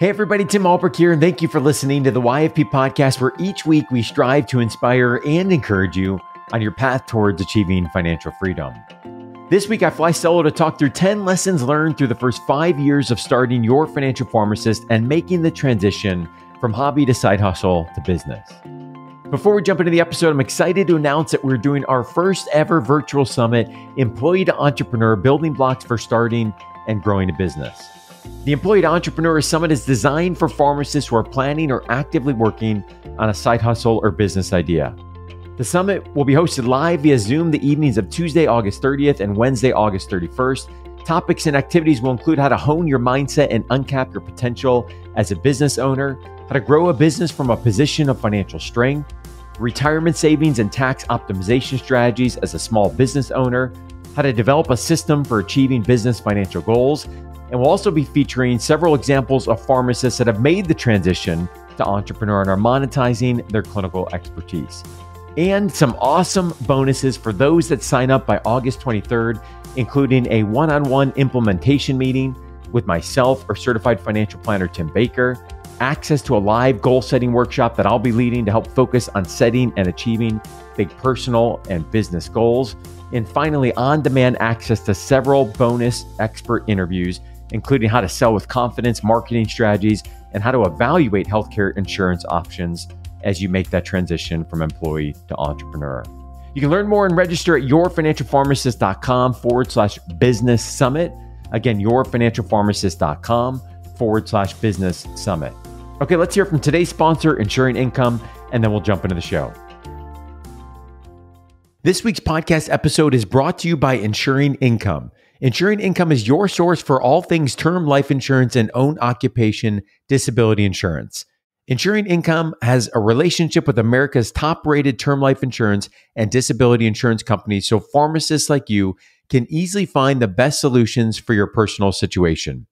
Hey, everybody, Tim Ulbrich here, and thank you for listening to the YFP podcast, where each week we strive to inspire and encourage you on your path towards achieving financial freedom. This week, I fly solo to talk through 10 lessons learned through the first five years of starting your financial pharmacist and making the transition from hobby to side hustle to business. Before we jump into the episode, I'm excited to announce that we're doing our first ever virtual summit, Employee to Entrepreneur Building Blocks for Starting and Growing a Business. The Employee to Entrepreneur Summit is designed for pharmacists who are planning or actively working on a side hustle or business idea. The summit will be hosted live via Zoom the evenings of Tuesday, August 30th and Wednesday, August 31st. Topics and activities will include how to hone your mindset and uncap your potential as a business owner, how to grow a business from a position of financial strength, retirement savings and tax optimization strategies as a small business owner, how to develop a system for achieving business financial goals, and we'll also be featuring several examples of pharmacists that have made the transition to entrepreneur and are monetizing their clinical expertise. And some awesome bonuses for those that sign up by August 23rd, including a one on one implementation meeting with myself or certified financial planner Tim Baker, access to a live goal setting workshop that I'll be leading to help focus on setting and achieving big personal and business goals, and finally, on demand access to several bonus expert interviews including how to sell with confidence, marketing strategies, and how to evaluate healthcare insurance options as you make that transition from employee to entrepreneur. You can learn more and register at yourfinancialpharmacist.com forward slash business summit. Again, yourfinancialpharmacist.com forward slash business summit. Okay, let's hear from today's sponsor, Insuring Income, and then we'll jump into the show. This week's podcast episode is brought to you by Insuring Income. Insuring Income is your source for all things term life insurance and own occupation disability insurance. Insuring Income has a relationship with America's top rated term life insurance and disability insurance companies so pharmacists like you can easily find the best solutions for your personal situation.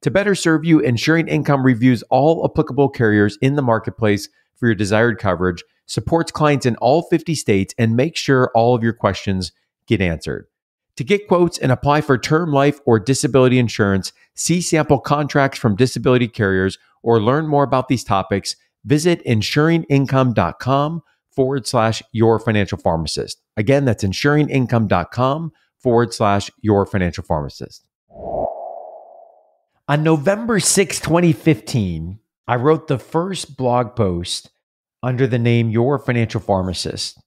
To better serve you, Insuring Income reviews all applicable carriers in the marketplace for your desired coverage, supports clients in all 50 states, and makes sure all of your questions get answered. To get quotes and apply for term life or disability insurance, see sample contracts from disability carriers, or learn more about these topics, visit insuringincome.com forward slash your financial pharmacist. Again, that's insuringincome.com forward slash your financial pharmacist. On November 6, 2015, I wrote the first blog post under the name Your Financial Pharmacist.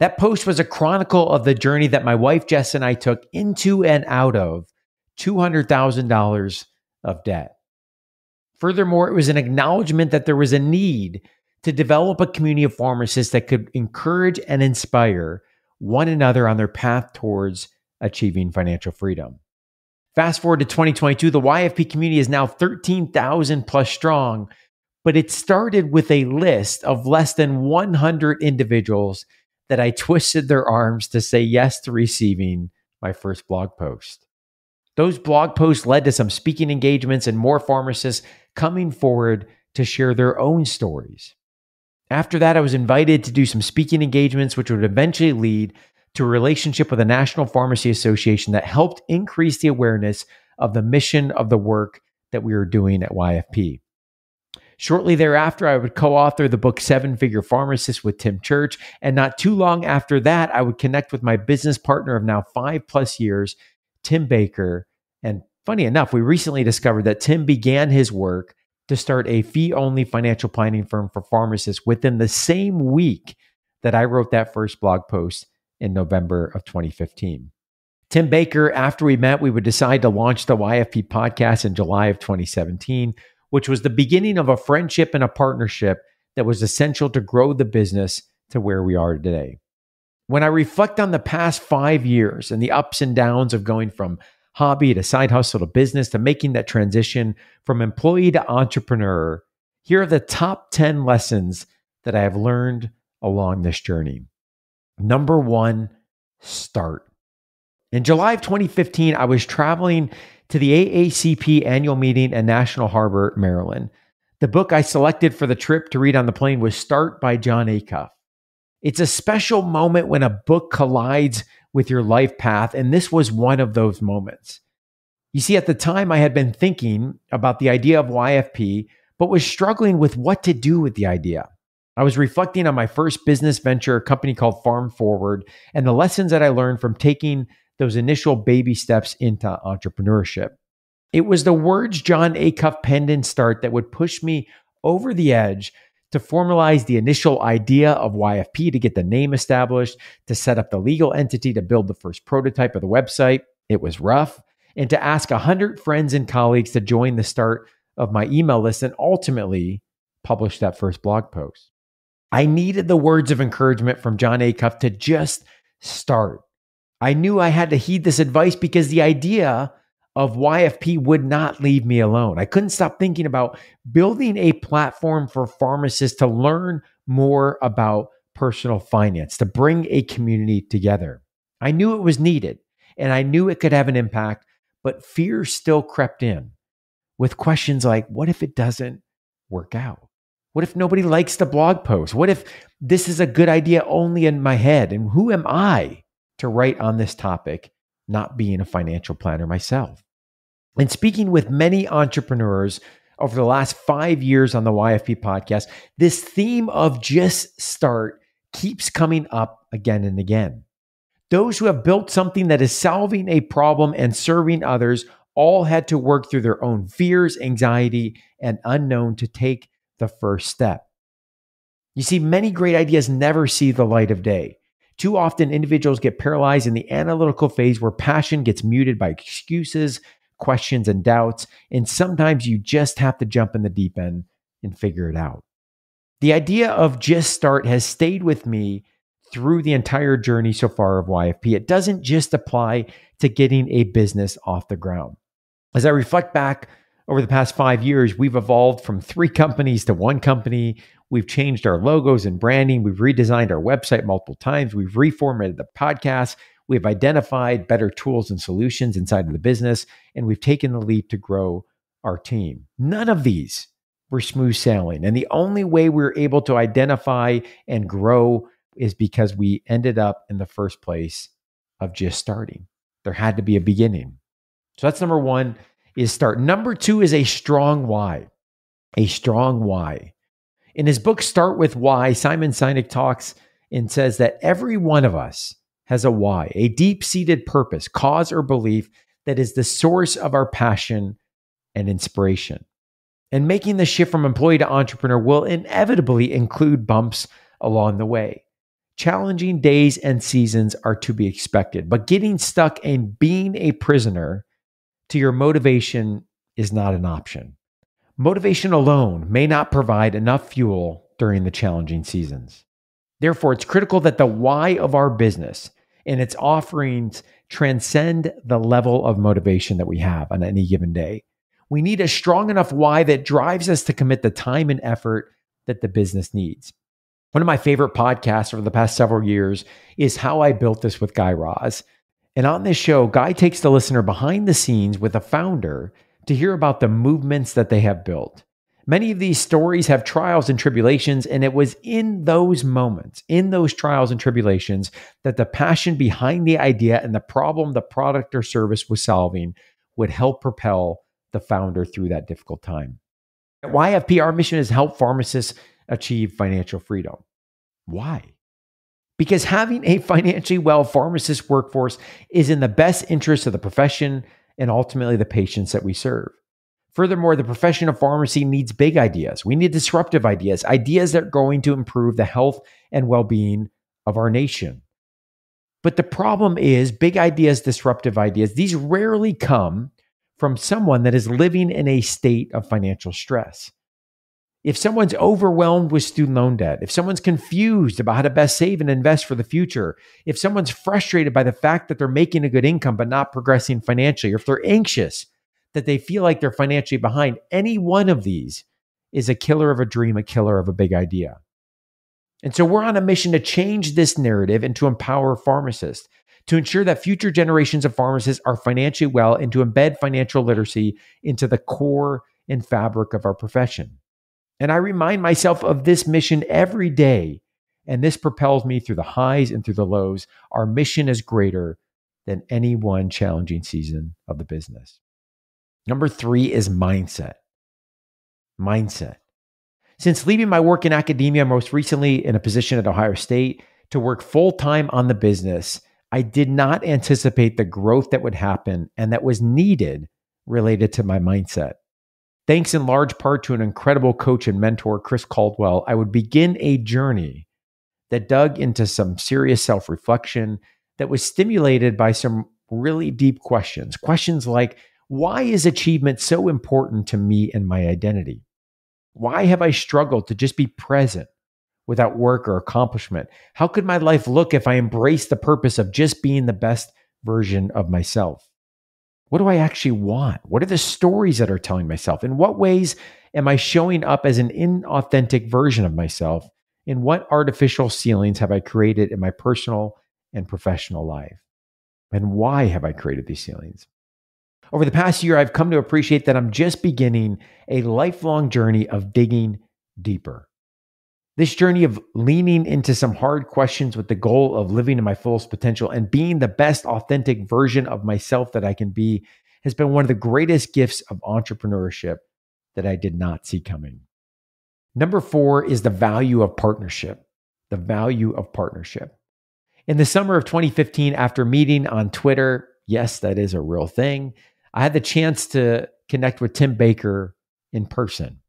That post was a chronicle of the journey that my wife Jess and I took into and out of $200,000 of debt. Furthermore, it was an acknowledgement that there was a need to develop a community of pharmacists that could encourage and inspire one another on their path towards achieving financial freedom. Fast forward to 2022, the YFP community is now 13,000 plus strong, but it started with a list of less than 100 individuals that I twisted their arms to say yes to receiving my first blog post. Those blog posts led to some speaking engagements and more pharmacists coming forward to share their own stories. After that, I was invited to do some speaking engagements, which would eventually lead to a relationship with the National Pharmacy Association that helped increase the awareness of the mission of the work that we were doing at YFP. Shortly thereafter, I would co author the book Seven Figure Pharmacist with Tim Church. And not too long after that, I would connect with my business partner of now five plus years, Tim Baker. And funny enough, we recently discovered that Tim began his work to start a fee only financial planning firm for pharmacists within the same week that I wrote that first blog post in November of 2015. Tim Baker, after we met, we would decide to launch the YFP podcast in July of 2017 which was the beginning of a friendship and a partnership that was essential to grow the business to where we are today. When I reflect on the past five years and the ups and downs of going from hobby to side hustle to business to making that transition from employee to entrepreneur, here are the top 10 lessons that I have learned along this journey. Number one, start. In July of 2015, I was traveling to the AACP annual meeting in National Harbor, Maryland. The book I selected for the trip to read on the plane was Start by Jon Acuff. It's a special moment when a book collides with your life path, and this was one of those moments. You see, at the time, I had been thinking about the idea of YFP, but was struggling with what to do with the idea. I was reflecting on my first business venture, a company called Farm Forward, and the lessons that I learned from taking those initial baby steps into entrepreneurship. It was the words Jon Acuff penned in Start that would push me over the edge to formalize the initial idea of YFP to get the name established, to set up the legal entity to build the first prototype of the website. It was rough. And to ask 100 friends and colleagues to join the start of my email list and ultimately publish that first blog post. I needed the words of encouragement from Jon Acuff to just start. I knew I had to heed this advice because the idea of YFP would not leave me alone. I couldn't stop thinking about building a platform for pharmacists to learn more about personal finance, to bring a community together. I knew it was needed and I knew it could have an impact, but fear still crept in with questions like what if it doesn't work out? What if nobody likes the blog post? What if this is a good idea only in my head? And who am I to write on this topic, not being a financial planner myself? And speaking with many entrepreneurs over the last five years on the YFP podcast, this theme of just start keeps coming up again and again. Those who have built something that is solving a problem and serving others all had to work through their own fears, anxiety, and unknown to take the first step. You see, many great ideas never see the light of day. Too often, individuals get paralyzed in the analytical phase where passion gets muted by excuses, questions and doubts. And sometimes you just have to jump in the deep end and figure it out. The idea of just start has stayed with me through the entire journey so far of YFP. It doesn't just apply to getting a business off the ground. As I reflect back over the past five years, we've evolved from three companies to one company. We've changed our logos and branding. We've redesigned our website multiple times. We've reformatted the podcast. We've identified better tools and solutions inside of the business, and we've taken the leap to grow our team. None of these were smooth sailing. And the only way we were able to identify and grow is because we ended up in the first place of just starting. There had to be a beginning. So that's number one is start. Number two is a strong why. A strong why. In his book, Start with Why, Simon Sinek talks and says that every one of us has a why, a deep seated purpose, cause, or belief that is the source of our passion and inspiration. And making the shift from employee to entrepreneur will inevitably include bumps along the way. Challenging days and seasons are to be expected, but getting stuck and being a prisoner to your motivation is not an option. Motivation alone may not provide enough fuel during the challenging seasons. Therefore, it's critical that the why of our business and its offerings transcend the level of motivation that we have on any given day. We need a strong enough why that drives us to commit the time and effort that the business needs. One of my favorite podcasts over the past several years is How I Built This with Guy Raz. And on this show, Guy takes the listener behind the scenes with a founder to hear about the movements that they have built. Many of these stories have trials and tribulations, and it was in those moments, in those trials and tribulations, that the passion behind the idea and the problem the product or service was solving would help propel the founder through that difficult time. YFP, our mission is help pharmacists achieve financial freedom. Why? Because having a financially well pharmacist workforce is in the best interest of the profession and ultimately the patients that we serve. Furthermore, the profession of pharmacy needs big ideas. We need disruptive ideas, ideas that are going to improve the health and well being of our nation. But the problem is, big ideas, disruptive ideas, these rarely come from someone that is living in a state of financial stress. If someone's overwhelmed with student loan debt, if someone's confused about how to best save and invest for the future, if someone's frustrated by the fact that they're making a good income but not progressing financially, or if they're anxious that they feel like they're financially behind, any one of these is a killer of a dream, a killer of a big idea. And so we're on a mission to change this narrative and to empower pharmacists, to ensure that future generations of pharmacists are financially well and to embed financial literacy into the core and fabric of our profession. And I remind myself of this mission every day. And this propels me through the highs and through the lows. Our mission is greater than any one challenging season of the business. Number three is mindset. Mindset. Since leaving my work in academia, most recently in a position at Ohio State, to work full time on the business, I did not anticipate the growth that would happen and that was needed related to my mindset. Thanks in large part to an incredible coach and mentor, Chris Caldwell, I would begin a journey that dug into some serious self reflection that was stimulated by some really deep questions. Questions like, why is achievement so important to me and my identity? Why have I struggled to just be present without work or accomplishment? How could my life look if I embrace the purpose of just being the best version of myself? What do I actually want? What are the stories that are telling myself? In what ways am I showing up as an inauthentic version of myself? In what artificial ceilings have I created in my personal and professional life? And why have I created these ceilings? Over the past year, I've come to appreciate that I'm just beginning a lifelong journey of digging deeper. This journey of leaning into some hard questions with the goal of living to my fullest potential and being the best authentic version of myself that I can be has been one of the greatest gifts of entrepreneurship that I did not see coming. Number four is the value of partnership. The value of partnership. In the summer of 2015, after meeting on Twitter, yes, that is a real thing, I had the chance to connect with Tim Baker in person.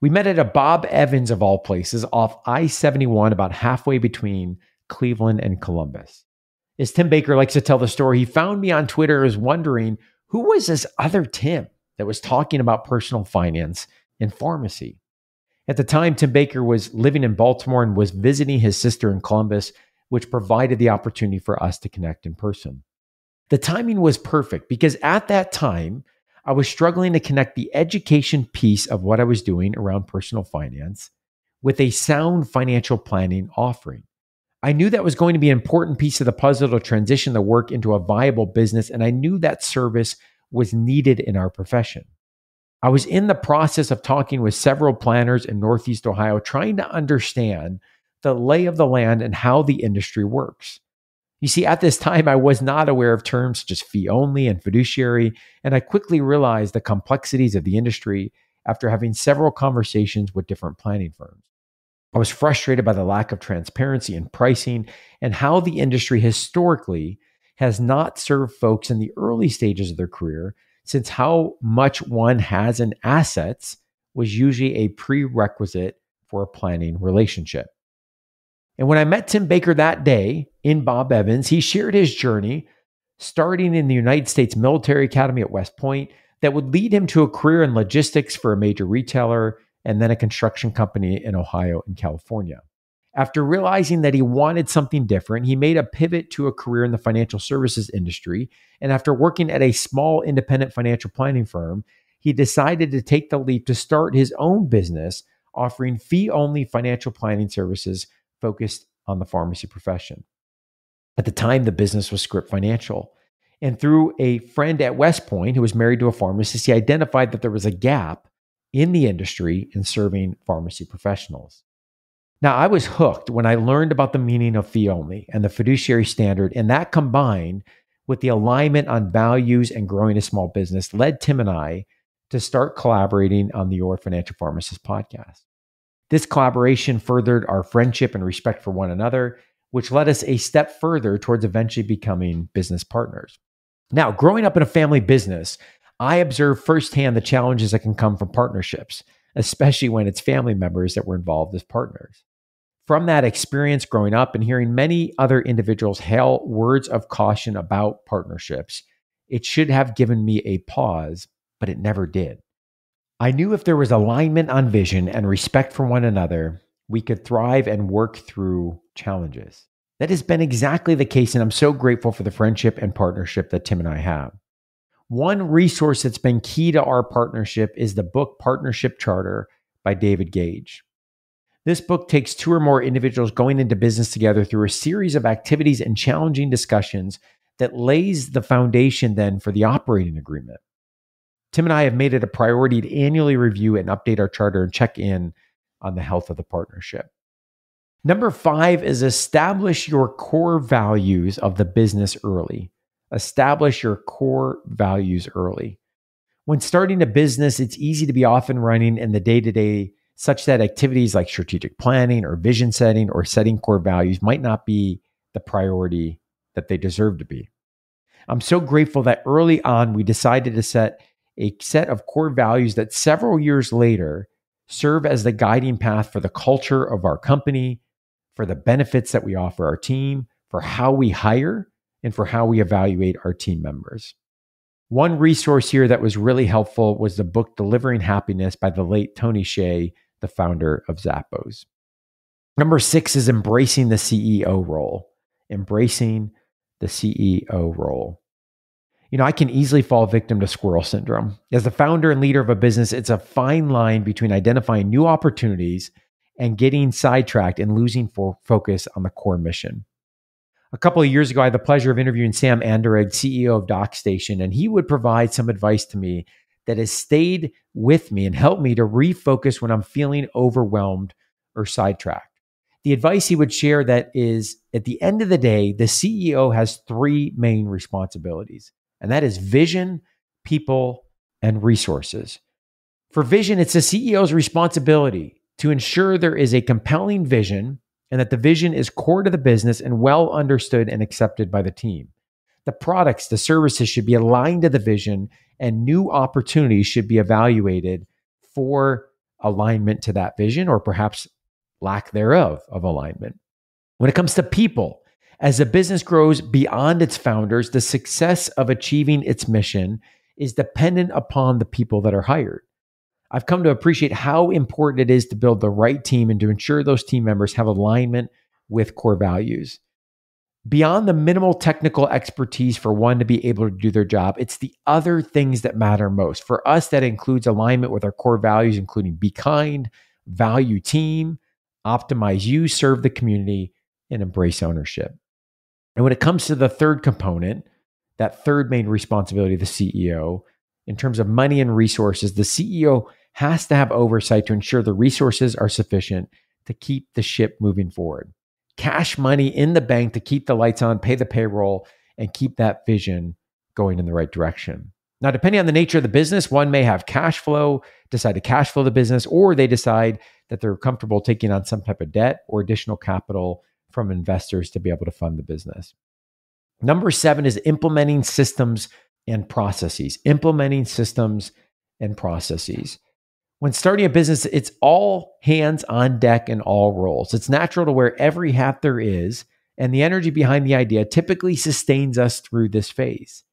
We met at a Bob Evans, of all places, off I 71, about halfway between Cleveland and Columbus. As Tim Baker likes to tell the story, he found me on Twitter as wondering who was this other Tim that was talking about personal finance and pharmacy. At the time, Tim Baker was living in Baltimore and was visiting his sister in Columbus, which provided the opportunity for us to connect in person. The timing was perfect because at that time, I was struggling to connect the education piece of what I was doing around personal finance with a sound financial planning offering. I knew that was going to be an important piece of the puzzle to transition the work into a viable business, and I knew that service was needed in our profession. I was in the process of talking with several planners in Northeast Ohio, trying to understand the lay of the land and how the industry works. You see, at this time, I was not aware of terms such as fee only and fiduciary, and I quickly realized the complexities of the industry after having several conversations with different planning firms. I was frustrated by the lack of transparency in pricing and how the industry historically has not served folks in the early stages of their career, since how much one has in assets was usually a prerequisite for a planning relationship. And when I met Tim Baker that day in Bob Evans, he shared his journey starting in the United States Military Academy at West Point that would lead him to a career in logistics for a major retailer and then a construction company in Ohio and California. After realizing that he wanted something different, he made a pivot to a career in the financial services industry. And after working at a small independent financial planning firm, he decided to take the leap to start his own business offering fee only financial planning services focused on the pharmacy profession. At the time, the business was Script Financial. And through a friend at West Point who was married to a pharmacist, he identified that there was a gap in the industry in serving pharmacy professionals. Now, I was hooked when I learned about the meaning of fee only and the fiduciary standard, and that combined with the alignment on values and growing a small business led Tim and I to start collaborating on the Your Financial Pharmacist podcast. This collaboration furthered our friendship and respect for one another, which led us a step further towards eventually becoming business partners. Now, growing up in a family business, I observed firsthand the challenges that can come from partnerships, especially when it's family members that were involved as partners. From that experience growing up and hearing many other individuals hail words of caution about partnerships, it should have given me a pause, but it never did. I knew if there was alignment on vision and respect for one another, we could thrive and work through challenges. That has been exactly the case, and I'm so grateful for the friendship and partnership that Tim and I have. One resource that's been key to our partnership is the book Partnership Charter by David Gage. This book takes two or more individuals going into business together through a series of activities and challenging discussions that lays the foundation then for the operating agreement. Tim and I have made it a priority to annually review and update our charter and check in on the health of the partnership. Number five is establish your core values of the business early. Establish your core values early. When starting a business, it's easy to be off and running in the day to day, such that activities like strategic planning or vision setting or setting core values might not be the priority that they deserve to be. I'm so grateful that early on we decided to set a set of core values that several years later serve as the guiding path for the culture of our company, for the benefits that we offer our team, for how we hire, and for how we evaluate our team members. One resource here that was really helpful was the book Delivering Happiness by the late Tony Hsieh, the founder of Zappos. Number six is embracing the CEO role. Embracing the CEO role. You know, I can easily fall victim to squirrel syndrome. As the founder and leader of a business, it's a fine line between identifying new opportunities and getting sidetracked and losing focus on the core mission a couple of years ago, I had the pleasure of interviewing Sam Anderegg, CEO of DocStation, and he would provide some advice to me that has stayed with me and helped me to refocus when I'm feeling overwhelmed or sidetracked. The advice he would share that is at the end of the day, the CEO has three main responsibilities, and that is vision, people, and resources. For vision, it's the CEO's responsibility to ensure there is a compelling vision and that the vision is core to the business and well understood and accepted by the team. The products, the services should be aligned to the vision, and new opportunities should be evaluated for alignment to that vision or perhaps lack thereof of alignment. When it comes to people, as a business grows beyond its founders, the success of achieving its mission is dependent upon the people that are hired. I've come to appreciate how important it is to build the right team and to ensure those team members have alignment with core values. Beyond the minimal technical expertise for one to be able to do their job, it's the other things that matter most. For us, that includes alignment with our core values, including be kind, value team, optimize you, serve the community, and embrace ownership. And when it comes to the third component, that third main responsibility of the CEO, in terms of money and resources, the CEO has to have oversight to ensure the resources are sufficient to keep the ship moving forward. Cash money in the bank to keep the lights on, pay the payroll, and keep that vision going in the right direction. Now, depending on the nature of the business, one may have cash flow, decide to cash flow the business, or they decide that they're comfortable taking on some type of debt or additional capital from investors to be able to fund the business. Number seven is implementing systems and processes. Implementing systems and processes when starting a business, it's all hands on deck and all roles. It's natural to wear every hat there is, and the energy behind the idea typically sustains us through this phase.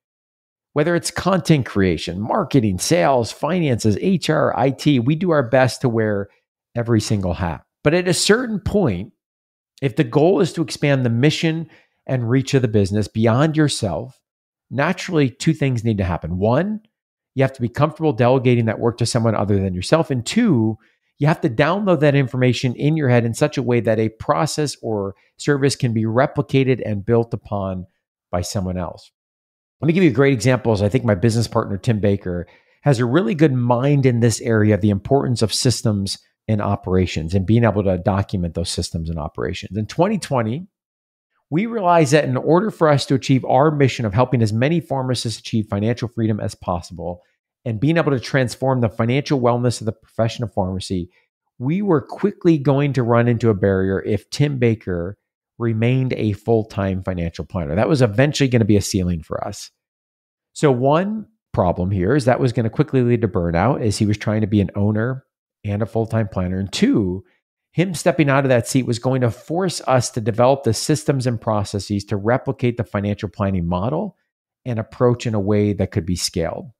Whether it's content creation, marketing, sales, finances, HR, IT, we do our best to wear every single hat. But at a certain point, if the goal is to expand the mission and reach of the business beyond yourself, naturally two things need to happen. One, you have to be comfortable delegating that work to someone other than yourself. And two, you have to download that information in your head in such a way that a process or service can be replicated and built upon by someone else. Let me give you a great examples. I think my business partner, Tim Baker, has a really good mind in this area of the importance of systems and operations and being able to document those systems and operations. In 2020, we realized that in order for us to achieve our mission of helping as many pharmacists achieve financial freedom as possible and being able to transform the financial wellness of the profession of pharmacy, we were quickly going to run into a barrier if Tim Baker remained a full time financial planner. That was eventually going to be a ceiling for us. So, one problem here is that was going to quickly lead to burnout as he was trying to be an owner and a full time planner. And two, him stepping out of that seat was going to force us to develop the systems and processes to replicate the financial planning model and approach in a way that could be scaled.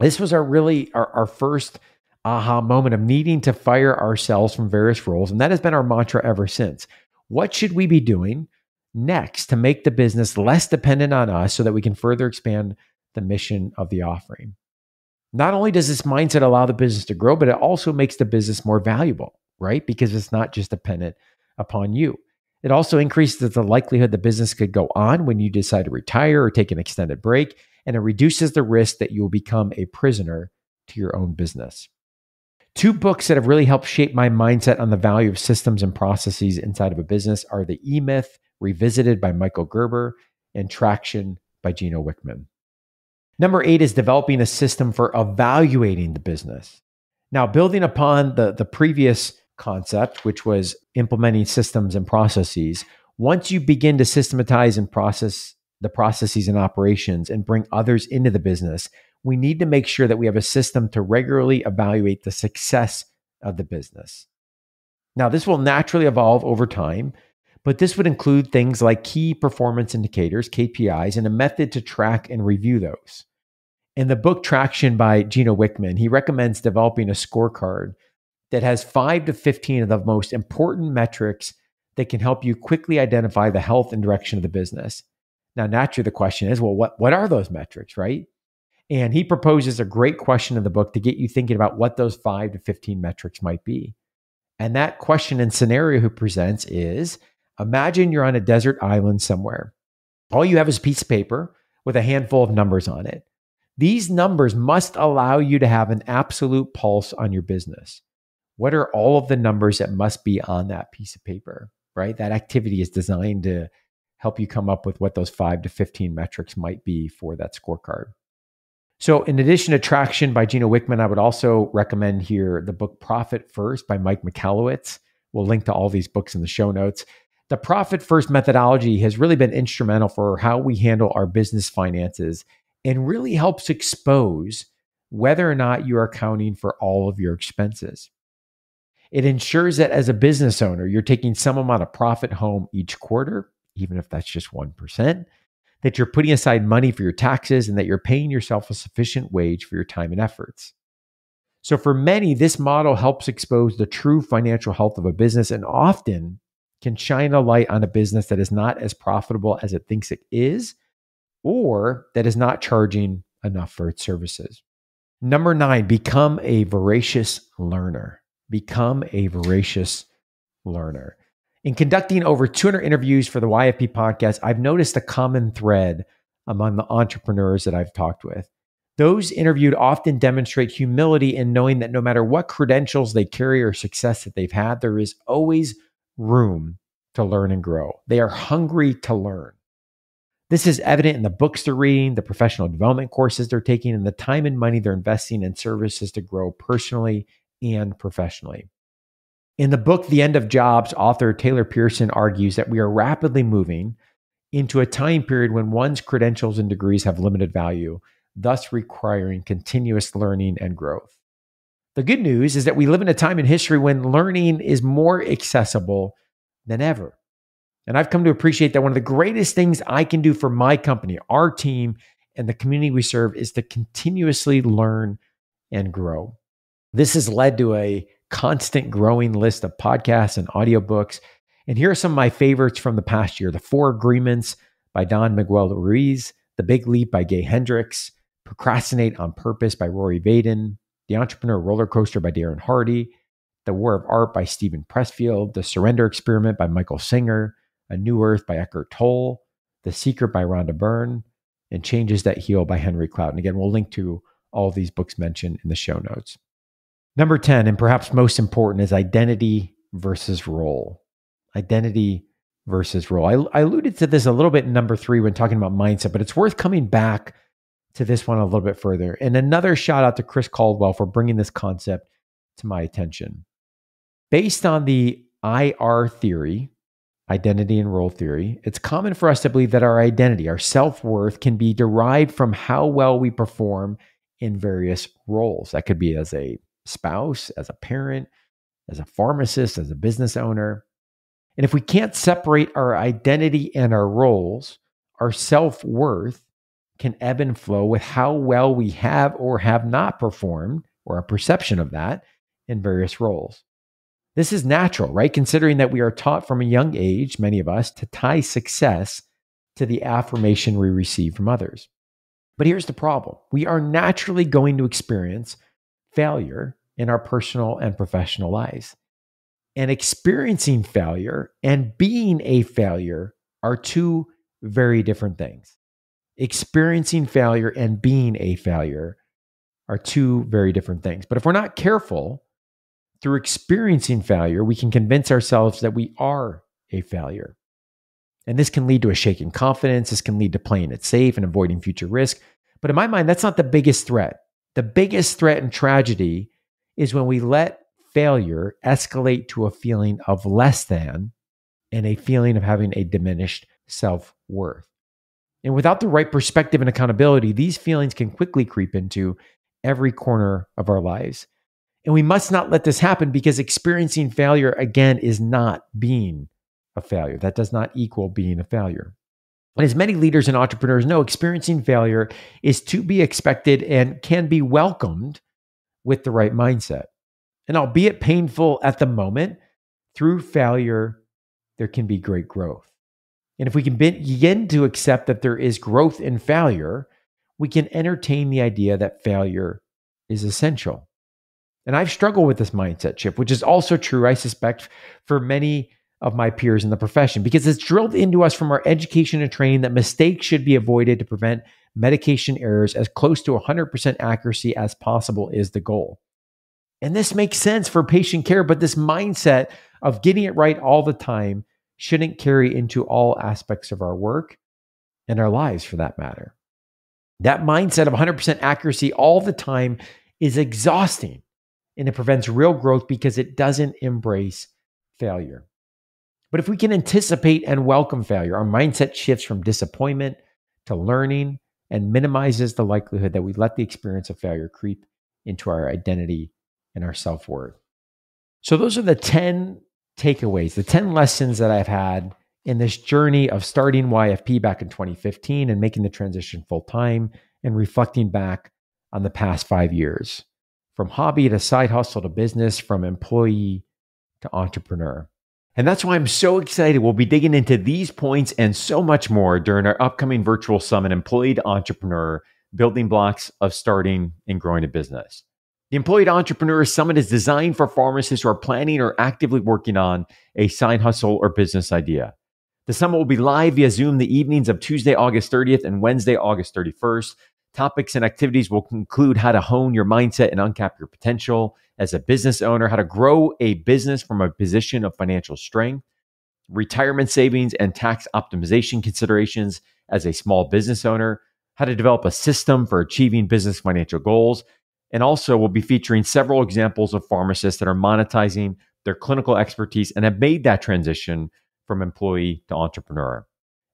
This was our really our, our first aha moment of needing to fire ourselves from various roles. And that has been our mantra ever since. What should we be doing next to make the business less dependent on us so that we can further expand the mission of the offering? Not only does this mindset allow the business to grow, but it also makes the business more valuable right? Because it's not just dependent upon you. It also increases the likelihood the business could go on when you decide to retire or take an extended break, and it reduces the risk that you will become a prisoner to your own business. Two books that have really helped shape my mindset on the value of systems and processes inside of a business are The E Myth, Revisited by Michael Gerber, and Traction by Gino Wickman. Number eight is developing a system for evaluating the business. Now, building upon the, the previous concept, which was implementing systems and processes, once you begin to systematize and process the processes and operations and bring others into the business, we need to make sure that we have a system to regularly evaluate the success of the business. Now, this will naturally evolve over time, but this would include things like key performance indicators, KPIs, and a method to track and review those. In the book Traction by Gino Wickman, he recommends developing a scorecard that has five to 15 of the most important metrics that can help you quickly identify the health and direction of the business. Now, naturally, the question is well, what, what are those metrics, right? And he proposes a great question in the book to get you thinking about what those five to 15 metrics might be. And that question and scenario he presents is imagine you're on a desert island somewhere. All you have is a piece of paper with a handful of numbers on it. These numbers must allow you to have an absolute pulse on your business. What are all of the numbers that must be on that piece of paper, right? That activity is designed to help you come up with what those five to 15 metrics might be for that scorecard. So, in addition to Traction by Gino Wickman, I would also recommend here the book Profit First by Mike Michalowicz. We'll link to all these books in the show notes. The Profit First methodology has really been instrumental for how we handle our business finances and really helps expose whether or not you are accounting for all of your expenses. It ensures that as a business owner, you're taking some amount of profit home each quarter, even if that's just 1%, that you're putting aside money for your taxes, and that you're paying yourself a sufficient wage for your time and efforts. So, for many, this model helps expose the true financial health of a business and often can shine a light on a business that is not as profitable as it thinks it is or that is not charging enough for its services. Number nine, become a voracious learner. Become a voracious learner. In conducting over 200 interviews for the YFP podcast, I've noticed a common thread among the entrepreneurs that I've talked with. Those interviewed often demonstrate humility in knowing that no matter what credentials they carry or success that they've had, there is always room to learn and grow. They are hungry to learn. This is evident in the books they're reading, the professional development courses they're taking, and the time and money they're investing in services to grow personally and professionally. In the book, The End of Jobs, author Taylor Pearson argues that we are rapidly moving into a time period when one's credentials and degrees have limited value, thus requiring continuous learning and growth. The good news is that we live in a time in history when learning is more accessible than ever. And I've come to appreciate that one of the greatest things I can do for my company, our team, and the community we serve is to continuously learn and grow. This has led to a constant growing list of podcasts and audiobooks. And here are some of my favorites from the past year The Four Agreements by Don Miguel Ruiz, The Big Leap by Gay Hendricks, Procrastinate on Purpose by Rory Vaden, The Entrepreneur Roller Coaster by Darren Hardy, The War of Art by Steven Pressfield, The Surrender Experiment by Michael Singer, a New Earth by Eckhart Tolle, The Secret by Rhonda Byrne, and Changes That Heal by Henry Cloud. And again, we'll link to all these books mentioned in the show notes. Number 10, and perhaps most important, is identity versus role. Identity versus role. I, I alluded to this a little bit in number three when talking about mindset, but it's worth coming back to this one a little bit further. And another shout out to Chris Caldwell for bringing this concept to my attention. Based on the IR theory, identity and role theory, it's common for us to believe that our identity, our self worth, can be derived from how well we perform in various roles. That could be as a spouse, as a parent, as a pharmacist, as a business owner. And if we can't separate our identity and our roles, our self worth can ebb and flow with how well we have or have not performed, or a perception of that in various roles. This is natural, right? Considering that we are taught from a young age, many of us, to tie success to the affirmation we receive from others. But here's the problem we are naturally going to experience failure in our personal and professional lives. And experiencing failure and being a failure are two very different things. Experiencing failure and being a failure are two very different things. But if we're not careful, through experiencing failure, we can convince ourselves that we are a failure. And this can lead to a shaken confidence. This can lead to playing it safe and avoiding future risk. But in my mind, that's not the biggest threat. The biggest threat and tragedy is when we let failure escalate to a feeling of less than and a feeling of having a diminished self worth. And without the right perspective and accountability, these feelings can quickly creep into every corner of our lives. And we must not let this happen because experiencing failure again is not being a failure. That does not equal being a failure. As many leaders and entrepreneurs know, experiencing failure is to be expected and can be welcomed with the right mindset. And albeit painful at the moment, through failure, there can be great growth. And if we can begin to accept that there is growth in failure, we can entertain the idea that failure is essential. And I've struggled with this mindset shift, which is also true, I suspect, for many of my peers in the profession, because it's drilled into us from our education and training that mistakes should be avoided to prevent medication errors as close to 100% accuracy as possible is the goal. And this makes sense for patient care, but this mindset of getting it right all the time shouldn't carry into all aspects of our work and our lives for that matter. That mindset of 100% accuracy all the time is exhausting and it prevents real growth because it doesn't embrace failure. But if we can anticipate and welcome failure, our mindset shifts from disappointment to learning and minimizes the likelihood that we let the experience of failure creep into our identity and our self worth. So, those are the 10 takeaways, the 10 lessons that I've had in this journey of starting YFP back in 2015 and making the transition full time and reflecting back on the past five years from hobby to side hustle to business, from employee to entrepreneur. And that's why I'm so excited. We'll be digging into these points and so much more during our upcoming virtual summit, Employee to Entrepreneur Building Blocks of Starting and Growing a Business. The Employee to Entrepreneur Summit is designed for pharmacists who are planning or actively working on a side hustle or business idea. The summit will be live via Zoom the evenings of Tuesday, August 30th and Wednesday, August 31st. Topics and activities will include how to hone your mindset and uncap your potential as a business owner, how to grow a business from a position of financial strength, retirement savings and tax optimization considerations as a small business owner, how to develop a system for achieving business financial goals. And also, we'll be featuring several examples of pharmacists that are monetizing their clinical expertise and have made that transition from employee to entrepreneur.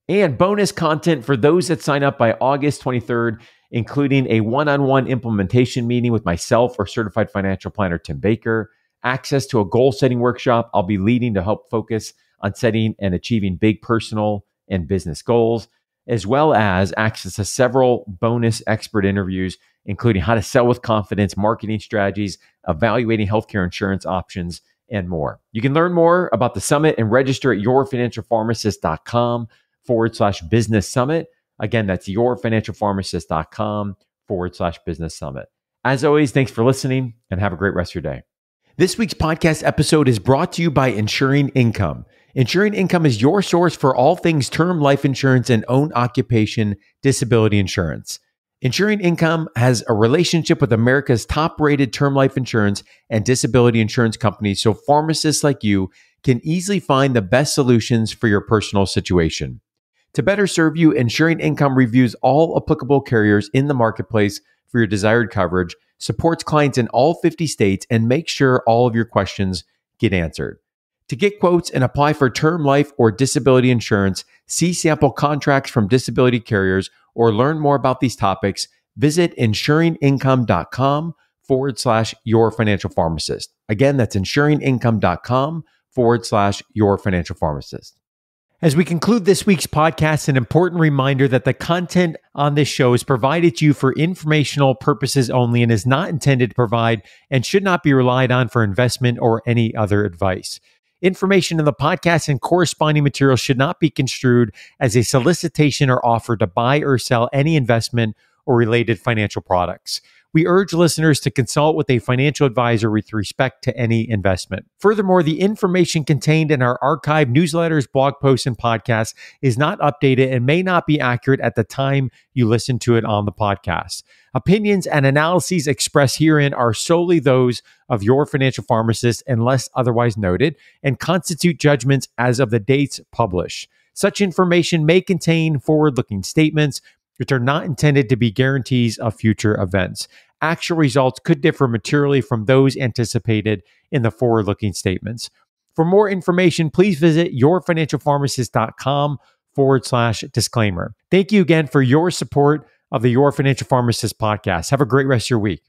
And bonus content for those that sign up by August 23rd, including a one on one implementation meeting with myself or certified financial planner Tim Baker, access to a goal setting workshop I'll be leading to help focus on setting and achieving big personal and business goals, as well as access to several bonus expert interviews, including how to sell with confidence, marketing strategies, evaluating healthcare insurance options, and more. You can learn more about the summit and register at yourfinancialpharmacist.com forward slash business summit. Again, that's yourfinancialpharmacist.com forward slash business summit. As always, thanks for listening and have a great rest of your day. This week's podcast episode is brought to you by Insuring Income. Insuring Income is your source for all things term life insurance and own occupation disability insurance. Insuring Income has a relationship with America's top rated term life insurance and disability insurance companies so pharmacists like you can easily find the best solutions for your personal situation. To better serve you, Insuring Income reviews all applicable carriers in the marketplace for your desired coverage, supports clients in all 50 states, and makes sure all of your questions get answered. To get quotes and apply for term life or disability insurance, see sample contracts from disability carriers or learn more about these topics, visit insuringincome.com forward slash your financial pharmacist. Again, that's insuringincome.com forward slash your financial pharmacist. As we conclude this week's podcast, an important reminder that the content on this show is provided to you for informational purposes only and is not intended to provide and should not be relied on for investment or any other advice. Information in the podcast and corresponding material should not be construed as a solicitation or offer to buy or sell any investment or related financial products. We urge listeners to consult with a financial advisor with respect to any investment. Furthermore, the information contained in our archived newsletters, blog posts, and podcasts is not updated and may not be accurate at the time you listen to it on the podcast. Opinions and analyses expressed herein are solely those of your financial pharmacist unless otherwise noted and constitute judgments as of the dates published. Such information may contain forward looking statements which are not intended to be guarantees of future events. Actual results could differ materially from those anticipated in the forward looking statements. For more information, please visit yourfinancialpharmacist.com forward slash disclaimer. Thank you again for your support of the Your Financial Pharmacist podcast. Have a great rest of your week.